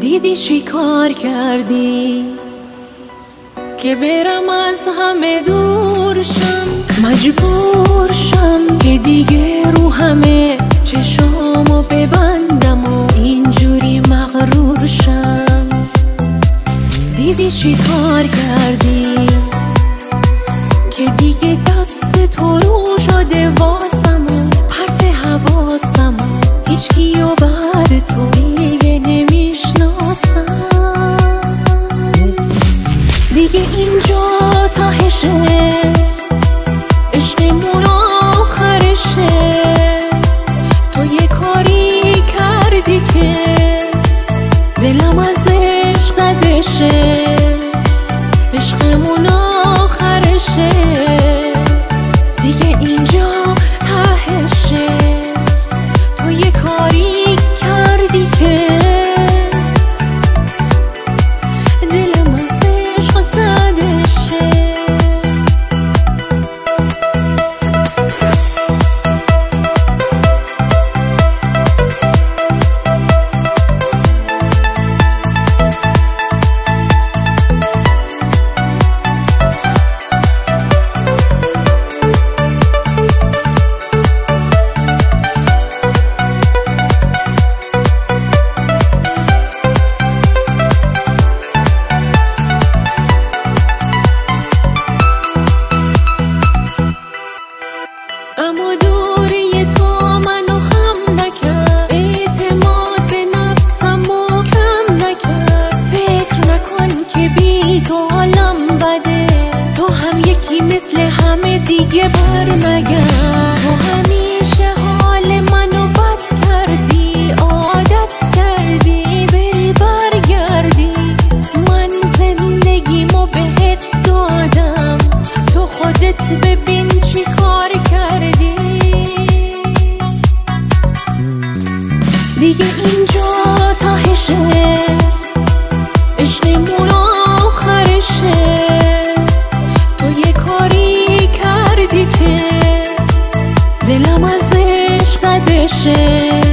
دیدی چی کار کردی؟ که برم از همه دورشم مجبور شم که دیگه رو همه چشامو ببندم و اینجوری مغرور شم. دیدی چی کردی؟ که دیگه دست تو رو شده shit. مثل همه دیگه برمگرد تو همیشه حال منو بد کردی عادت کردی بری برگردی. من زندگیمو بهت دادم تو خودت ببین چی کار کردی. دیگه این 谁